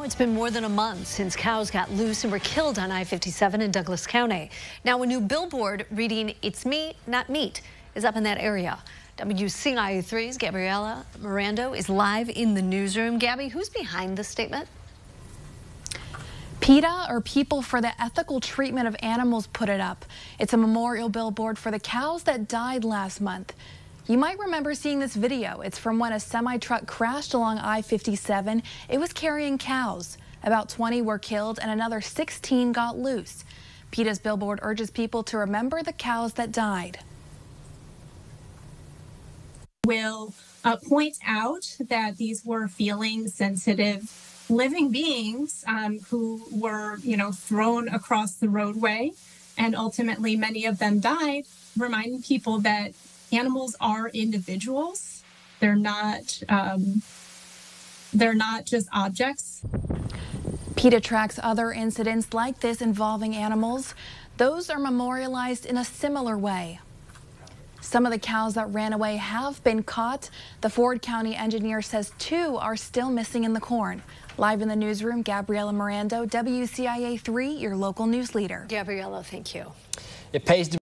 Oh, it's been more than a month since cows got loose and were killed on I-57 in Douglas County. Now a new billboard reading, it's me, not meat, is up in that area. WCIA3's Gabriela Mirando is live in the newsroom. Gabby, who's behind this statement? PETA, or People for the Ethical Treatment of Animals, put it up. It's a memorial billboard for the cows that died last month. You might remember seeing this video. It's from when a semi-truck crashed along I-57. It was carrying cows. About 20 were killed and another 16 got loose. PETA's billboard urges people to remember the cows that died. Will uh, point out that these were feeling sensitive living beings um, who were, you know, thrown across the roadway and ultimately many of them died, reminding people that animals are individuals. They're not um, they're not just objects. PETA tracks other incidents like this involving animals. Those are memorialized in a similar way. Some of the cows that ran away have been caught. The Ford County engineer says two are still missing in the corn. Live in the newsroom, Gabriela Mirando, WCIA 3, your local news leader. Gabriela, thank you. It pays to